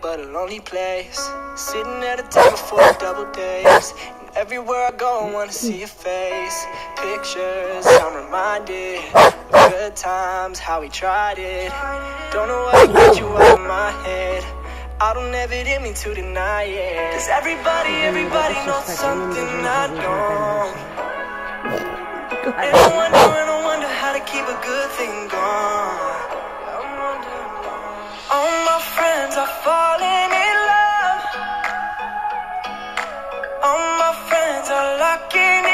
but a lonely place. Sitting at a table for double days. And everywhere I go, I wanna see your face. Pictures, I'm reminded of good times, how we tried it. Don't know what to get you out of my head. I don't ever did mean to deny it. Cause everybody, everybody knows something I don't. And I wonder, and I wonder how to keep a good thing going. All my friends are locking